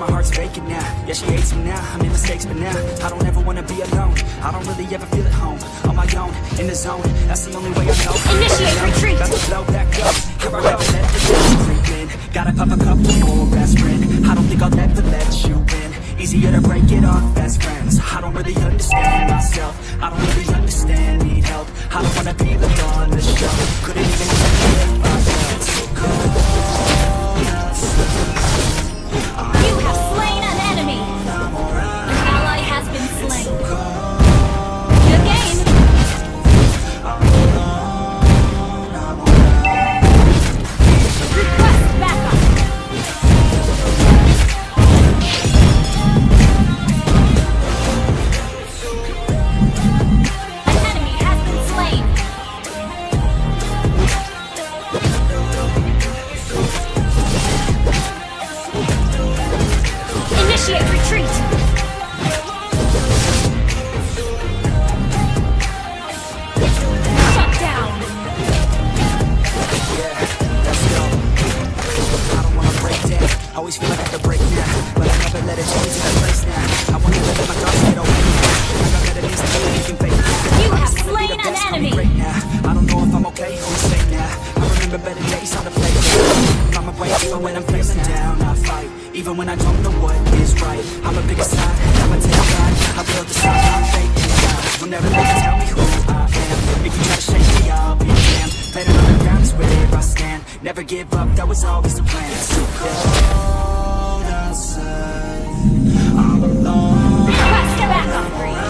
My heart's faking now. Yeah, she hates me now. I made mistakes, but now I don't ever wanna be alone. I don't really ever feel at home. On my own, in the zone. That's the only way I know. Initiate retreat. Got to blow back up. Here I go. Let the devil creep in. Gotta pop a couple more aspirin. I don't think I'll ever let you in. Easier to break it off best friends. I don't really understand myself. I don't really understand. Need help. I don't wanna be the better days on the play. I'm a break even when I'm facing down. I fight even when I don't know what is right. I'm a bigger side. I'ma pride. I will decide my fate inside. Will never let you tell me who I am. If you try to shake me, I'll be damned. Better on the ground is where I stand. Never give up. That was always the plan. So cold outside. I'm alone. Backup! Killing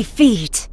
Defeat.